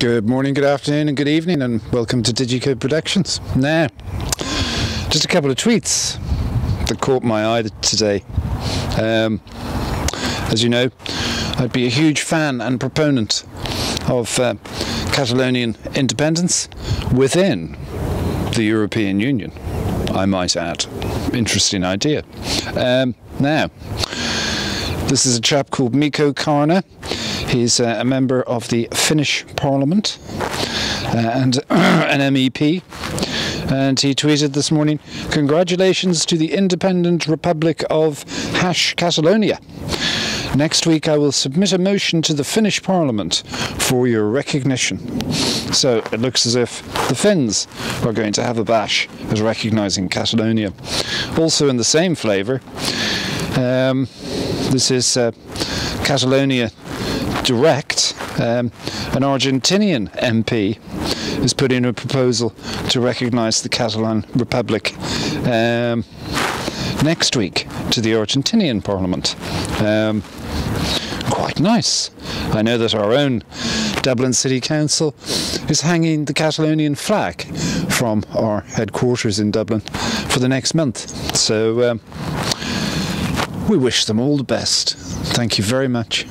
Good morning, good afternoon, and good evening, and welcome to Digi Kode Productions. Now, just a couple of tweets that caught my eye today. Um, as you know, I'd be a huge fan and proponent of uh, Catalonian independence within the European Union, I might add. Interesting idea. Um, now, this is a chap called Mikko Kärnä. He's uh, a member of the Finnish Parliament uh, and an MEP. And he tweeted this morning, Congratulations to the independent Republic of Hash Catalonia. Next week, I will submit a motion to the Finnish Parliament for your recognition. So it looks as if the Finns are going to have a bash at recognising Catalonia. Also, in the same flavour, um, this is uh, Catalonia Direct. Um, an Argentinian MP is putting in a proposal to recognise the Catalan Republic um, next week to the Argentinian Parliament. Um, quite nice. I know that our own Dublin City Council is hanging the Catalonian flag from our headquarters in Dublin for the next month. So um, we wish them all the best. Thank you very much.